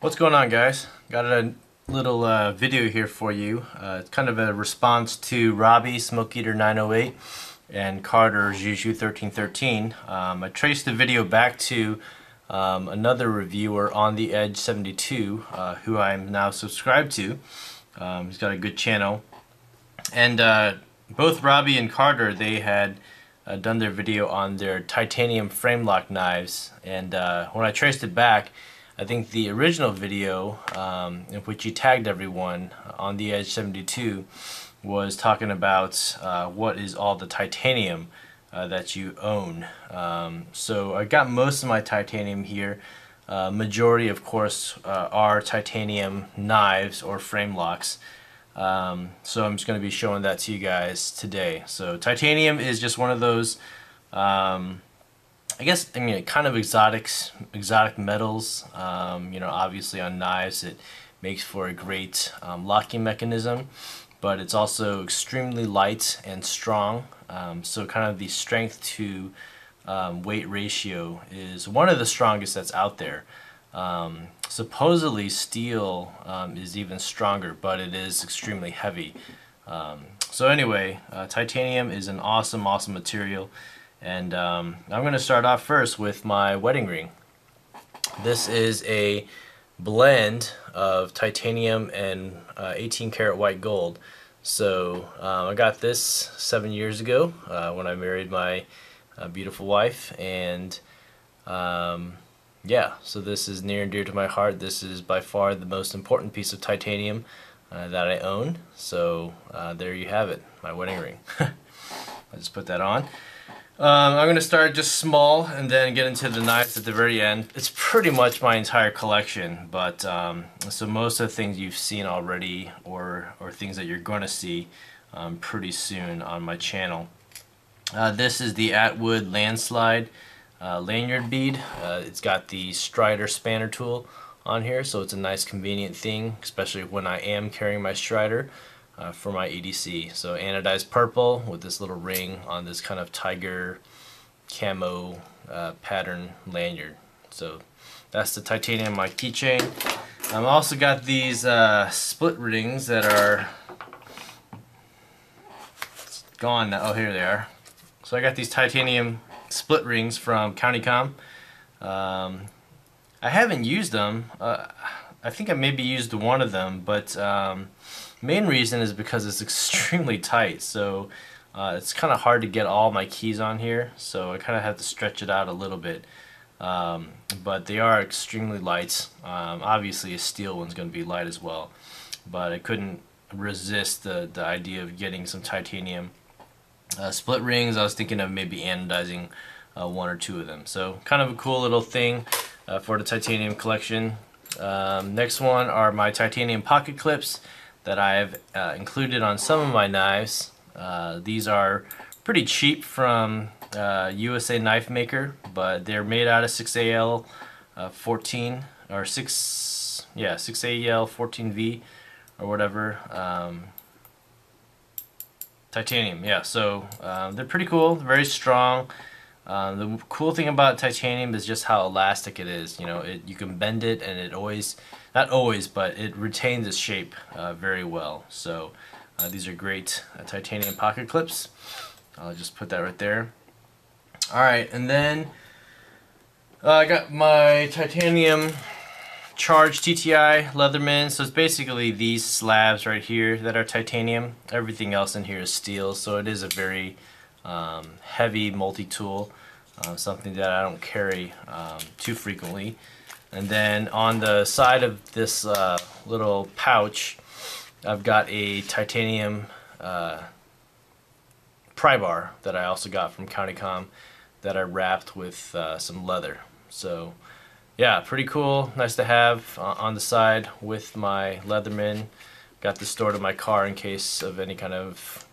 What's going on guys? Got a little uh, video here for you. Uh, it's kind of a response to Robbie Smoke Eater 908 and Carter's Juju 1313. Um, I traced the video back to um, another reviewer on the Edge 72 uh, who I'm now subscribed to. Um, he's got a good channel and uh, both Robbie and Carter they had uh, done their video on their titanium frame lock knives and uh, when I traced it back I think the original video um, in which you tagged everyone on the Edge 72 was talking about uh, what is all the titanium uh, that you own. Um, so I got most of my titanium here. Uh, majority, of course, uh, are titanium knives or frame locks. Um, so I'm just going to be showing that to you guys today. So titanium is just one of those um, I guess I mean kind of exotics, exotic metals. Um, you know, obviously on knives it makes for a great um, locking mechanism, but it's also extremely light and strong. Um, so kind of the strength to um, weight ratio is one of the strongest that's out there. Um, supposedly steel um, is even stronger, but it is extremely heavy. so anyway, uh, titanium is an awesome, awesome material. And um, I'm going to start off first with my wedding ring. This is a blend of titanium and uh, 18 karat white gold. So um, I got this seven years ago uh, when I married my uh, beautiful wife and um, yeah so this is near and dear to my heart this is by far the most important piece of titanium uh, that I own so uh, there you have it my wedding ring I just put that on um, I'm going to start just small and then get into the knives at the very end. It's pretty much my entire collection, but um, so most of the things you've seen already or, or things that you're going to see um, pretty soon on my channel. Uh, this is the Atwood Landslide uh, lanyard bead. Uh, it's got the Strider spanner tool on here, so it's a nice convenient thing, especially when I am carrying my Strider uh, for my EDC. So anodized purple with this little ring on this kind of tiger camo uh, pattern lanyard. So that's the titanium my keychain. I've also got these uh, split rings that are gone now. Oh, here they are. So I got these titanium split rings from CountyComm. Um, I haven't used them. Uh, I think I maybe used one of them, but um, Main reason is because it's extremely tight, so uh, it's kind of hard to get all my keys on here, so I kind of have to stretch it out a little bit. Um, but they are extremely light. Um, obviously a steel one's going to be light as well, but I couldn't resist the, the idea of getting some titanium uh, split rings. I was thinking of maybe anodizing uh, one or two of them. So kind of a cool little thing uh, for the titanium collection. Um, next one are my titanium pocket clips that I've uh, included on some of my knives. Uh, these are pretty cheap from uh, USA Knife Maker, but they're made out of 6AL uh, 14 or 6 yeah 6AL 14V or whatever. Um, titanium, yeah. So um, they're pretty cool, very strong. Um, the cool thing about titanium is just how elastic it is. You know, it, you can bend it and it always, not always, but it retains its shape uh, very well. So uh, these are great uh, titanium pocket clips. I'll just put that right there. Alright, and then uh, I got my titanium Charge TTI Leatherman. So it's basically these slabs right here that are titanium. Everything else in here is steel, so it is a very um, heavy multi-tool, uh, something that I don't carry um, too frequently. And then on the side of this uh, little pouch, I've got a titanium uh, pry bar that I also got from CountyComm that I wrapped with uh, some leather. So yeah, pretty cool. Nice to have uh, on the side with my Leatherman. Got this stored in my car in case of any kind of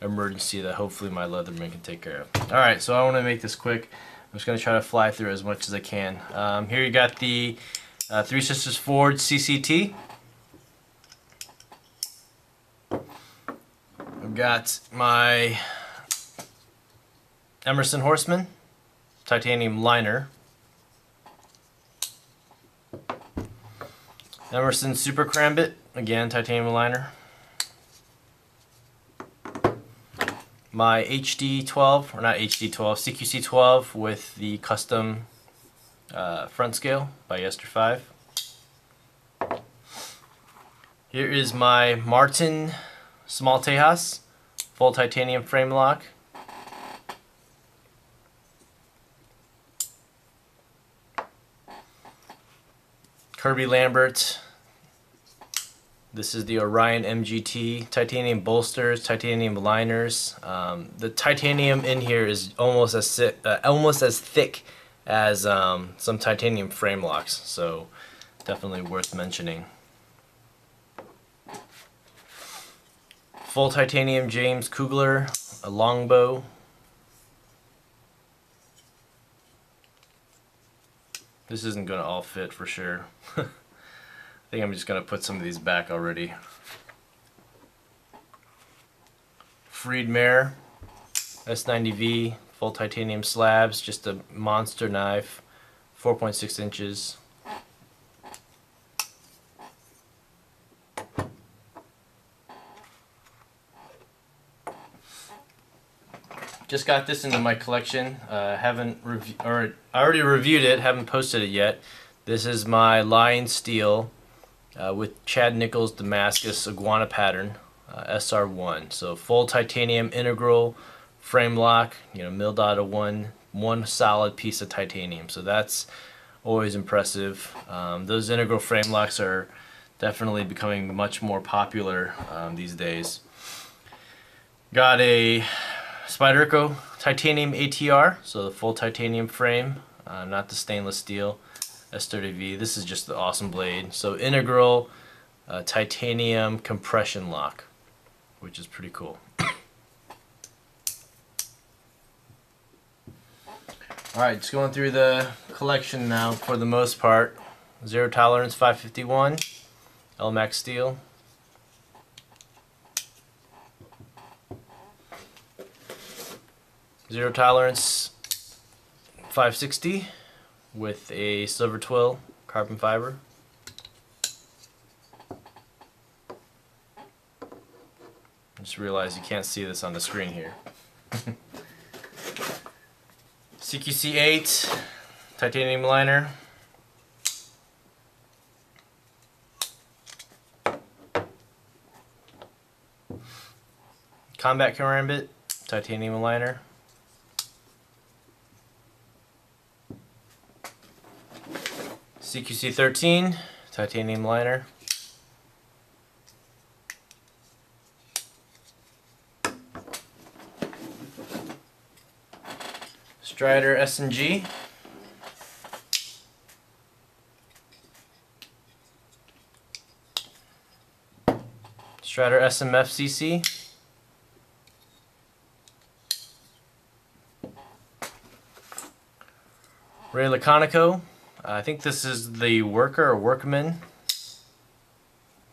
emergency that hopefully my Leatherman can take care of. Alright, so I want to make this quick. I'm just going to try to fly through as much as I can. Um, here you got the uh, Three Sisters Forge CCT. I've got my Emerson Horseman titanium liner. Emerson Super Karambit, again titanium liner. My HD12, or not HD12, CQC12 with the custom uh, front scale by Yester 5. Here is my Martin Small Tejas, full titanium frame lock. Kirby Lambert. This is the Orion MGT titanium bolsters, titanium liners. Um, the titanium in here is almost as uh, almost as thick as um, some titanium frame locks, so definitely worth mentioning. Full titanium James Kugler, a longbow, This isn't going to all fit for sure. I think I'm just going to put some of these back already. Friedmare S90V full titanium slabs, just a monster knife, 4.6 inches. Just got this into my collection. Uh, haven't or I already reviewed it. Haven't posted it yet. This is my Lion Steel uh, with Chad Nichols Damascus Iguana pattern, uh, SR1. So full titanium integral frame lock. You know, milled out of one one solid piece of titanium. So that's always impressive. Um, those integral frame locks are definitely becoming much more popular um, these days. Got a Spyderco titanium ATR, so the full titanium frame, uh, not the stainless steel S30V. This is just the awesome blade. So integral uh, titanium compression lock, which is pretty cool. Alright, just going through the collection now for the most part. Zero tolerance 551, Elmax steel, Zero tolerance 560 with a silver twill carbon fiber. Just realized you can't see this on the screen here. CQC8 titanium liner. Combat Karambit titanium liner. CQC 13, titanium liner. Strider S&G. Strider SMFCC. Ray Laconico. I think this is the Worker or Workman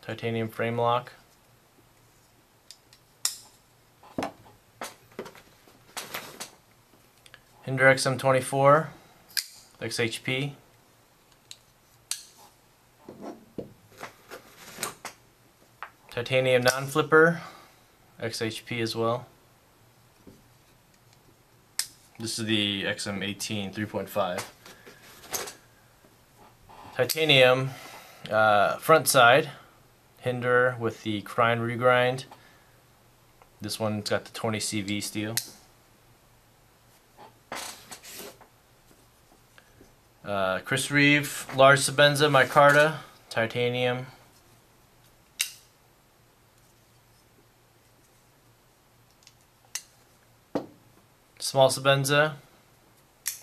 titanium frame lock. Hinderer XM24 XHP. Titanium non-flipper XHP as well. This is the XM18 3.5 titanium uh, front side Hinderer with the Krein regrind. This one's got the 20 CV steel. Uh, Chris Reeve, large Sebenza micarta, titanium. Small Sebenza,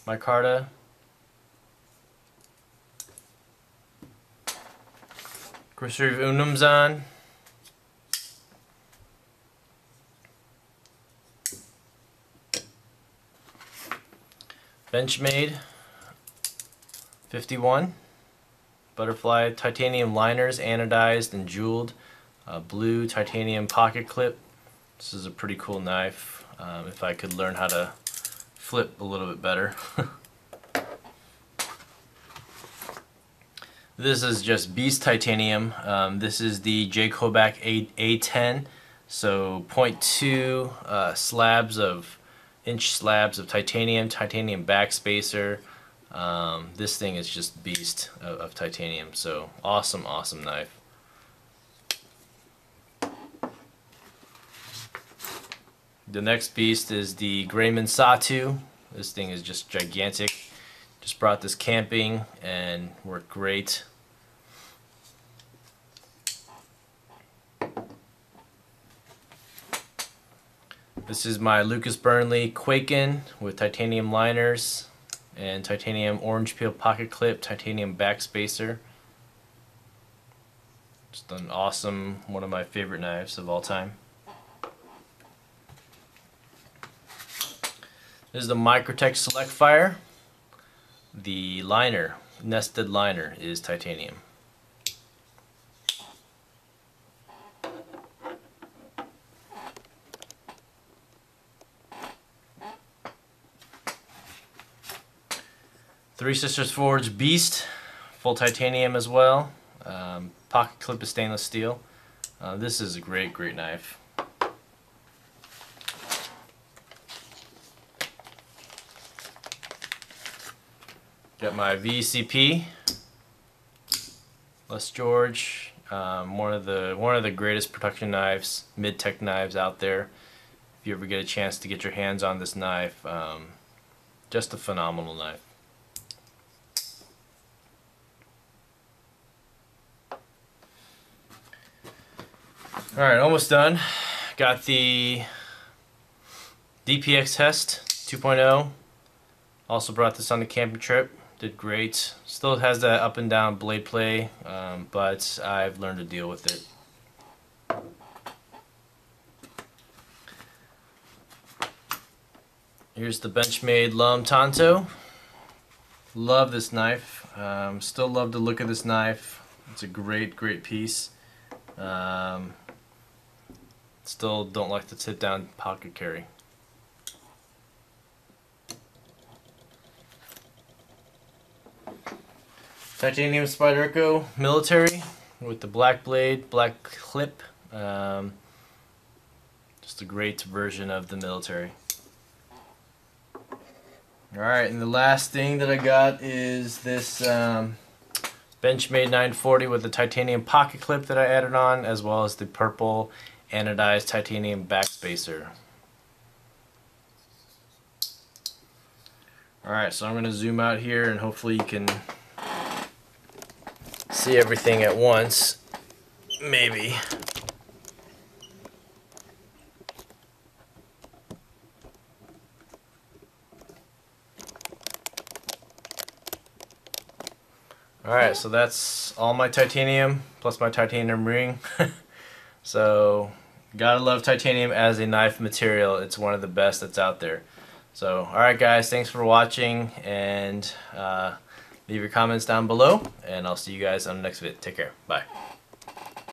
micarta, Reserve Umnumzaan. Benchmade 51. Butterfly titanium liners, anodized and jeweled. Uh, blue titanium pocket clip. This is a pretty cool knife. Um, if I could learn how to flip a little bit better. This is just Beast Titanium. Um, this is the J. Kobach A A10. So 0.2 uh, slabs of inch slabs of titanium, titanium backspacer. Um, this thing is just beast of, of titanium. So awesome, awesome knife. The next beast is the Grayman Satu. This thing is just gigantic. Just brought this camping and worked great. This is my Lucas Burnley Kwaiken with titanium liners and titanium orange peel pocket clip, titanium backspacer. Just an awesome, one of my favorite knives of all time. This is the Microtech Select Fire. The liner, nested liner, is titanium. Three Sisters Forge Beast, full titanium as well. Um, pocket clip is stainless steel. Uh, this is a great, great knife. Got my VCP, Les George, um, one of the one of the greatest production knives, mid-tech knives out there. If you ever get a chance to get your hands on this knife, um, just a phenomenal knife. All right, almost done. Got the DPX HEST 2.0. Also brought this on the camping trip did great. Still has that up and down blade play, um, but I've learned to deal with it. Here's the Benchmade Lum Tanto. Love this knife. Um, still love the look of this knife. It's a great, great piece. Um, still don't like the sit down pocket carry. Titanium Spyderco military with the black blade, black clip. Um, just a great version of the military. Alright, and the last thing that I got is this um, Benchmade 940 with the titanium pocket clip that I added on, as well as the purple anodized titanium backspacer. Alright, so I'm going to zoom out here and hopefully you can see everything at once. Maybe. Alright, so that's all my titanium plus my titanium ring. so, gotta love titanium as a knife material. It's one of the best that's out there. So, alright guys, thanks for watching and uh, Leave your comments down below, and I'll see you guys on the next vid. Take care. Bye.